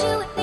do it.